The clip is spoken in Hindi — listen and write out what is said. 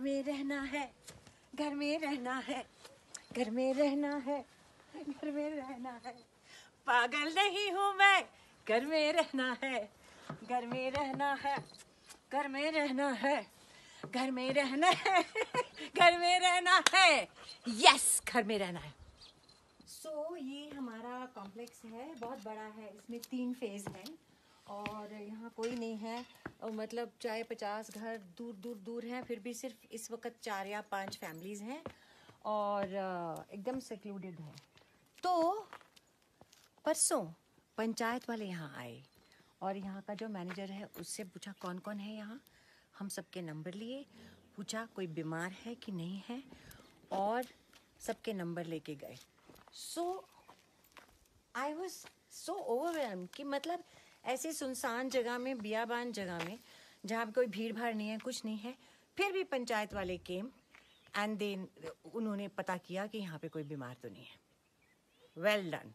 घर में रहना है घर में रहना है घर में रहना है पागल नहीं हूँ मैं घर में रहना है घर में रहना है घर में रहना है घर में रहना है घर में रहना है यस घर में रहना है सो so, ये हमारा कॉम्प्लेक्स है बहुत बड़ा है इसमें तीन फ़ेज़ हैं और यहाँ कोई नहीं है और मतलब चाहे पचास घर दूर दूर दूर हैं, फिर भी सिर्फ़ इस वक्त चार या पाँच फैमिलीज़ हैं और एकदम सेक्लूडेड है। तो परसों पंचायत वाले यहाँ आए और यहाँ का जो मैनेजर है, उससे पूछा, कौन कौन है यहाँ? हम सबके नंबर लिए, पूछा, कोई बीमार है कि नहीं है? और सबके नंबर लेके गए। सो आई वॉज़ सो ओवरवेलम कि मतलब ऐसी सुनसान जगह में, बियाबान जगह में, जहाँ कोई भीड़ भाड़ नहीं है, कुछ नहीं है, फिर भी पंचायत वाले केम एंड देन उन्होंने पता किया कि यहाँ पे कोई बीमार तो नहीं है। Well well done